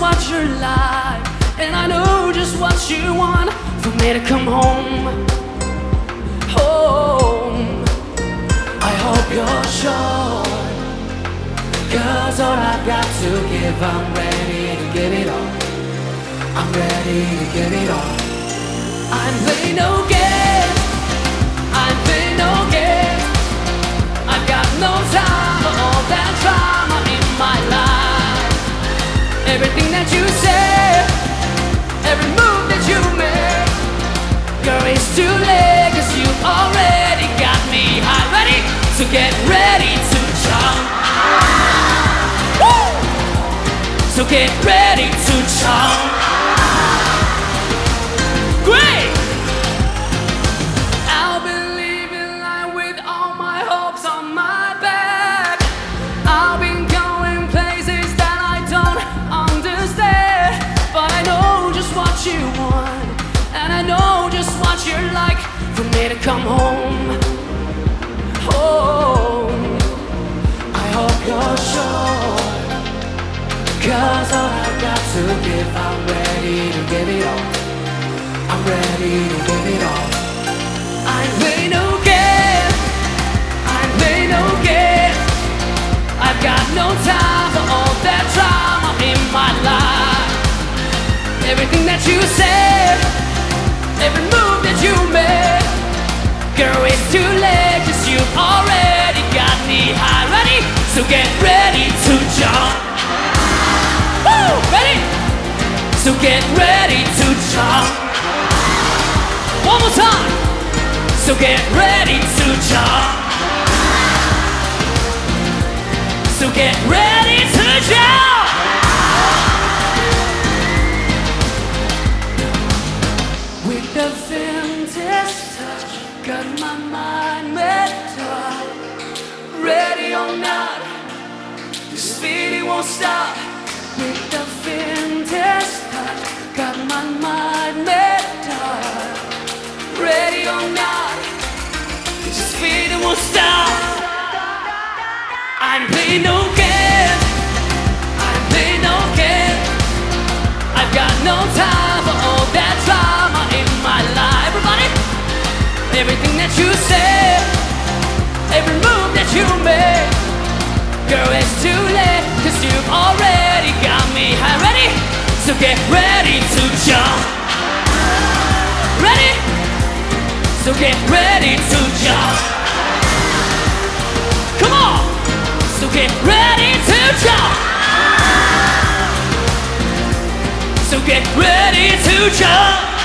what you like, and I know just what you want for me to come home. Home. I hope you're sure. Cause all I've got to give, I'm ready to give it all. I'm ready to give it all. I'm playing no games. So get ready to jump. Woo! So get ready to jump. Great! I'll be leaving life with all my hopes on my back. I've been going places that I don't understand. But I know just what you want, and I know to give, I'm ready to give it all. I'm ready to give it all. I play no game. I play no game. I've got no time for all that drama in my life. Everything that you say, every move that you make, girl, it's too late 'cause you've already got me high. Ready? So get ready So get ready to jump. One more time. So get ready to jump. So get ready to jump. With the vintage touch, got my mind made up. Ready or not, this feeling won't stop. With stop. I'm playing no game. I'm playing no. I've got no time for all that drama in my life. Everybody, everything that you say, every move that you make, girl, it's too late, cause you've already got me high. Ready? So get ready to jump. Ready? So get ready to jump. Come on! So get ready to jump! So get ready to jump!